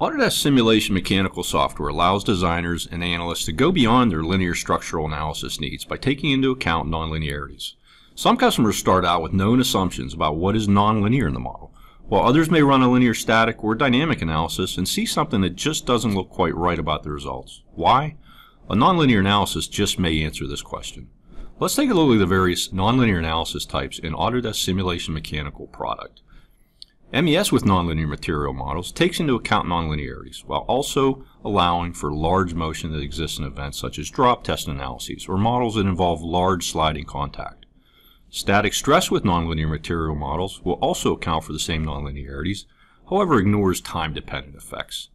Autodesk Simulation Mechanical software allows designers and analysts to go beyond their linear structural analysis needs by taking into account nonlinearities. Some customers start out with known assumptions about what is nonlinear in the model, while others may run a linear static or dynamic analysis and see something that just doesn't look quite right about the results. Why? A nonlinear analysis just may answer this question. Let's take a look at the various nonlinear analysis types in Autodesk Simulation Mechanical product. MES with nonlinear material models takes into account nonlinearities while also allowing for large motion that exists in events such as drop test analyses or models that involve large sliding contact. Static stress with nonlinear material models will also account for the same nonlinearities, however ignores time-dependent effects.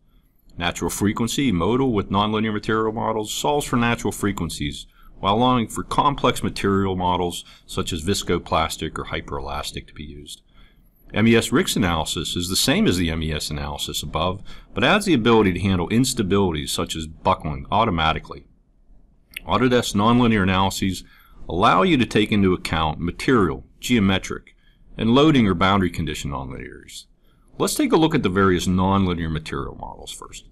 Natural frequency modal with nonlinear material models solves for natural frequencies while allowing for complex material models such as viscoplastic or hyperelastic to be used. MES-Riks analysis is the same as the MES analysis above, but adds the ability to handle instabilities such as buckling automatically. Autodesk nonlinear analyses allow you to take into account material, geometric, and loading or boundary condition nonlinearities. Let's take a look at the various nonlinear material models first.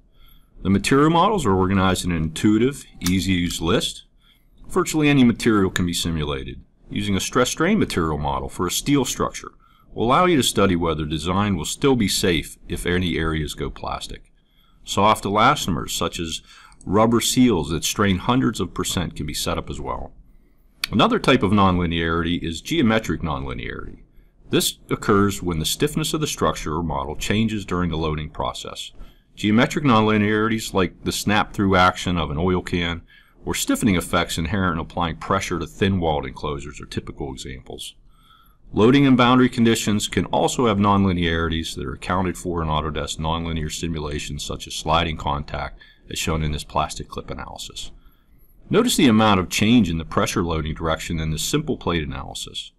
The material models are organized in an intuitive, easy-to-use list. Virtually any material can be simulated. Using a stress-strain material model for a steel structure will allow you to study whether design will still be safe if any areas go plastic. Soft elastomers such as rubber seals that strain hundreds of percent can be set up as well. Another type of nonlinearity is geometric nonlinearity. This occurs when the stiffness of the structure or model changes during the loading process. Geometric nonlinearities like the snap-through action of an oil can or stiffening effects inherent in applying pressure to thin-walled enclosures are typical examples. Loading and boundary conditions can also have nonlinearities that are accounted for in Autodesk nonlinear simulations such as sliding contact as shown in this plastic clip analysis. Notice the amount of change in the pressure loading direction in this simple plate analysis.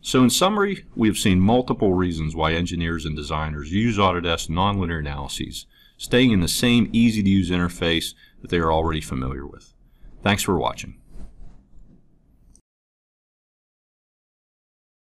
So in summary, we have seen multiple reasons why engineers and designers use Autodesk nonlinear analyses, staying in the same easy-to-use interface that they are already familiar with. Thanks for watching.